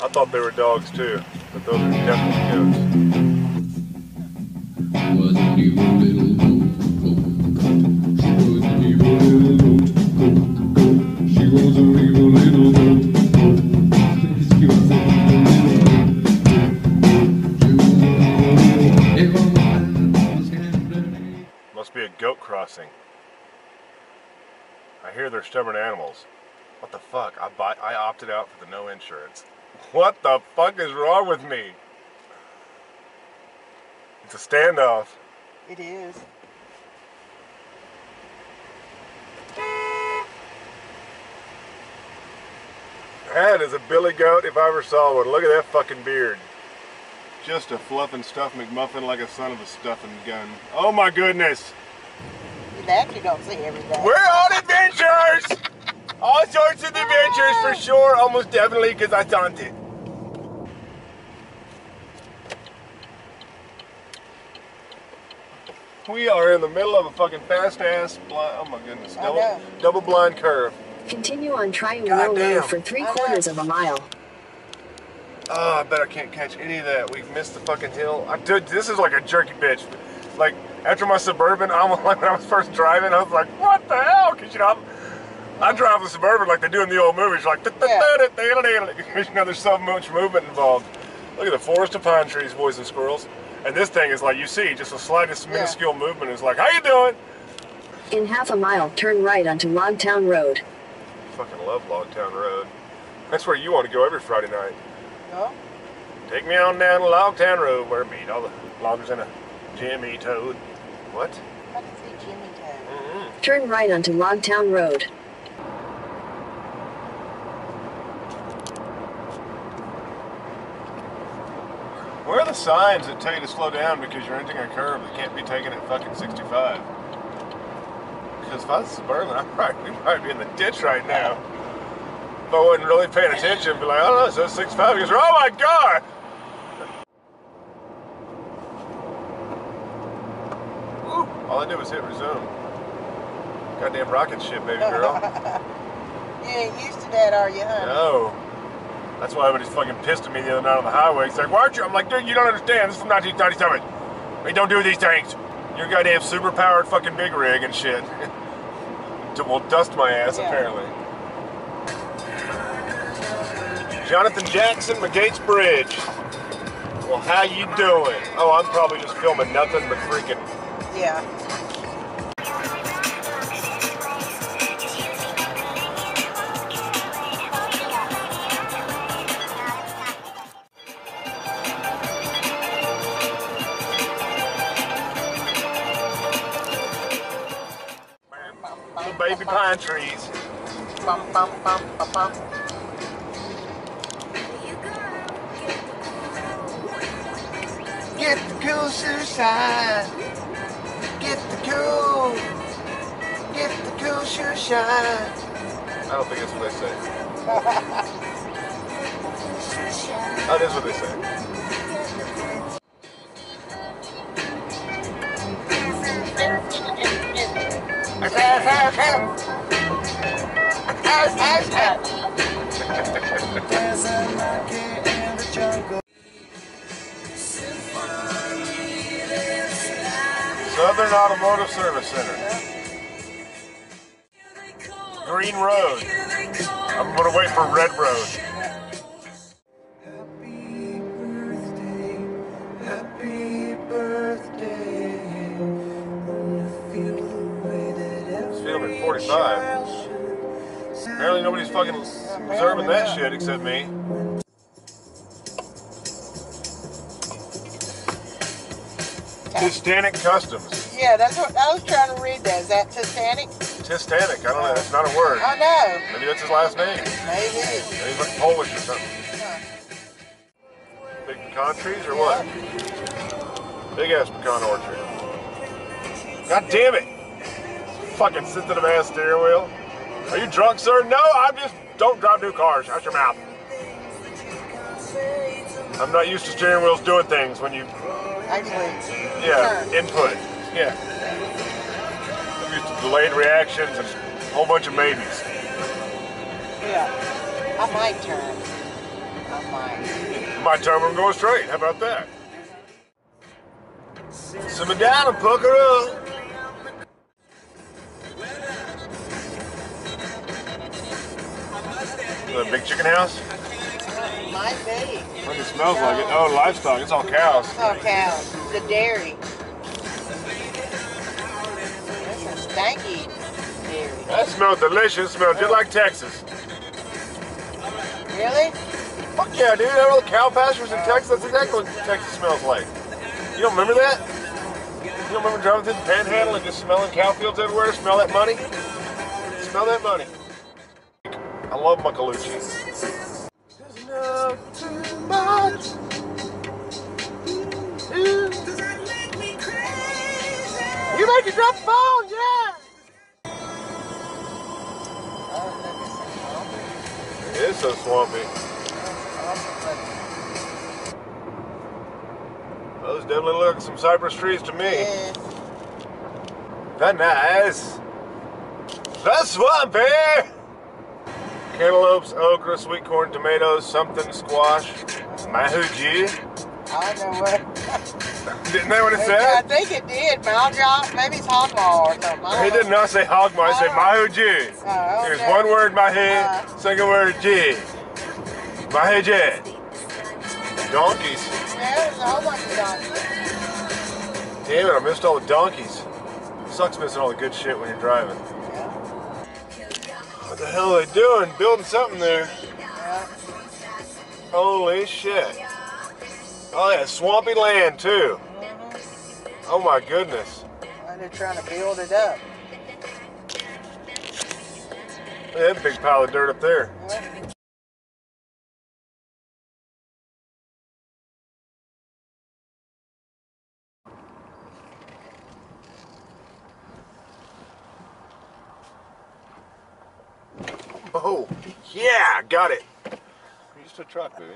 I thought they were dogs too, but those are definitely goats. Must be a goat crossing. I hear they're stubborn animals. What the fuck? I buy, I opted out for the no insurance. What the fuck is wrong with me? It's a standoff. It is. That is a billy goat if I ever saw one. Look at that fucking beard. Just a fluff and stuff McMuffin like a son of a stuffing gun. Oh my goodness. That you don't see every day. We're on adventures! All sorts of adventures for sure, almost definitely because I taunted. it. We are in the middle of a fucking fast ass blind, oh my goodness, double, double blind curve. Continue on Triangle Goddamn. Road for three quarters of a mile. Oh, I bet I can't catch any of that. We've missed the fucking hill. I, dude, this is like a jerky bitch. Like, after my Suburban, I almost, like when I was first driving, I was like, what the hell? Because, you know, I'm, I drive the Suburban like they do in the old movies, like, you know, there's so much movement involved. Look at the forest of pine trees, boys and squirrels. And this thing is like, you see, just the slightest minuscule movement is like, how you doing? In half a mile, turn right onto Logtown Road. Fucking love Logtown Road. That's where you want to go every Friday night. No? Take me on down to Logtown Road where meet all the loggers in a Jimmy Toad. What? I can see Jimmy Toad. Mm-hmm. Turn right onto Logtown Road. Where are the signs that tell you to slow down because you're entering a curve that can't be taken at fucking 65? Because if I was suburban, I'd probably, we'd probably be in the ditch right now. If I wasn't really paying attention, be like, I don't know, it says 65. He goes, oh my god! Woo, all I did was hit resume. Goddamn rocket ship, baby girl. You ain't used to that, are you, honey? No. That's why everybody's fucking pissed at me the other night on the highway. He's like, why aren't you? I'm like, dude, you don't understand. This is from 1997. We don't do these things. Your goddamn super powered fucking big rig and shit. will dust my ass, Yeah. apparently. Jonathan Jackson, McGates Bridge. Well, how you doing? Oh, I'm probably just filming nothing but freaking Yeah. Pine trees. Bum, bum, bum, bum, bum. Get the cool shine. Get the cool. Get the cool shoe shine. I don't think that's what they say. That is what they say. Southern Automotive Service Center. Green Road. I'm gonna wait for Red Road. Apparently nobody's fucking observing that shit except me. Titanic Customs. Yeah, that's what I was trying to read. That is that Titanic? Titanic. I don't know. That's not a word. I know. Maybe that's his last name. Maybe. Maybe he's like Polish or something. Big pecan trees or what? Big ass pecan orchard. God damn it! Fucking sensitive ass steering wheel. Are you drunk, sir? No, I'm just. Don't drive new cars. Shut your mouth. I'm not used to steering wheels doing things when you. Actually, Yeah, Turn. input. Yeah. I'm used to delayed reactions and a whole bunch of maybes. yeah. I might turn. I Mike. My time I'm going straight. How about that? Simmer down and pucker up. The big chicken house? Might be. It smells like it. Oh, livestock. It's all cows. It's all cows. The dairy. That's a stanky dairy. That smells delicious. Smells just like Texas. Really? Fuck yeah, dude. All the cow pastures in Texas. That's exactly what Texas smells like. You don't remember that? You don't remember driving through the panhandle and just smelling cow fields everywhere? Smell that money? Smell that money. I love Macalucci. There's not much. You make it drop the phone, yeah. It is so swampy. Those definitely look like some cypress trees to me. Yeah. That nice. That's swampy. Cantaloupes, okra, sweet corn, tomatoes, something, squash, mahuji. I don't know what. Didn't that what it said? I think it did. Maljaw. Maybe it's hogmaw or something. He did not say hogmaw, he said mahuji. Oh, Here's okay. one word, mahi, Uh. second word, ji. Mahiji. Donkeys. Yeah, there's a whole bunch of donkeys. Damn it, I missed all the donkeys. Sucks missing all the good shit when you're driving. Yeah. What the hell are they doing? Building something there. Yeah. Holy shit. Oh yeah, swampy land too. Mm-hmm. Oh my goodness. Well, they're trying to build it up. Yeah, that big pile of dirt up there. Yeah. Oh, yeah, got it. Used to truck, baby.